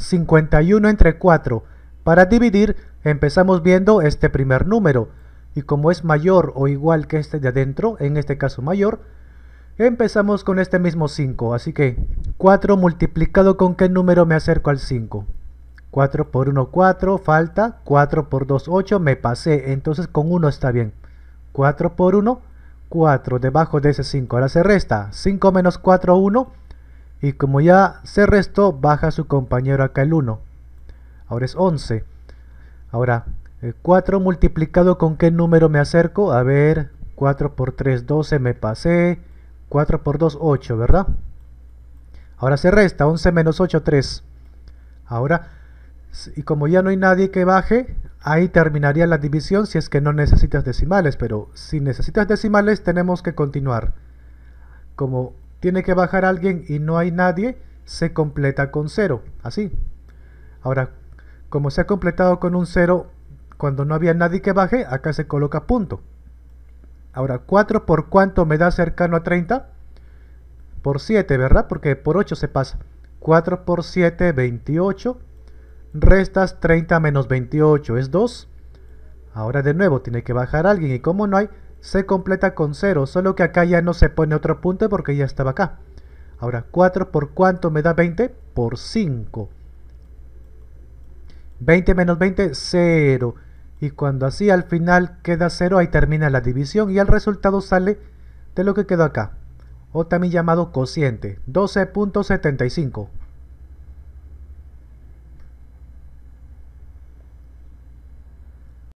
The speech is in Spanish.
51 entre 4. Para dividir empezamos viendo este primer número y como es mayor o igual que este de adentro, en este caso mayor, empezamos con este mismo 5. Así que 4 multiplicado con qué número me acerco al 5. 4 por 1, 4, falta, 4 por 2, 8, me pasé, entonces con 1 está bien. 4 por 1, 4, debajo de ese 5, ahora se resta, 5 menos 4, 1, y como ya se restó, baja su compañero acá el 1. Ahora es 11. Ahora, 4 eh, multiplicado con qué número me acerco, a ver, 4 por 3, 12, me pasé, 4 por 2, 8, ¿verdad? Ahora se resta, 11 menos 8, 3. Ahora, y como ya no hay nadie que baje, ahí terminaría la división si es que no necesitas decimales, pero si necesitas decimales tenemos que continuar. Como tiene que bajar alguien y no hay nadie, se completa con 0, así. Ahora, como se ha completado con un 0 cuando no había nadie que baje, acá se coloca punto. Ahora, 4 por cuánto me da cercano a 30? Por 7, ¿verdad? Porque por 8 se pasa. 4 por 7, 28 restas 30 menos 28 es 2. Ahora de nuevo tiene que bajar alguien y como no hay, se completa con 0, solo que acá ya no se pone otro punto porque ya estaba acá. Ahora 4 por cuánto me da 20? Por 5. 20 menos 20, 0. Y cuando así al final queda 0, ahí termina la división y el resultado sale de lo que quedó acá. O también llamado cociente, 12.75.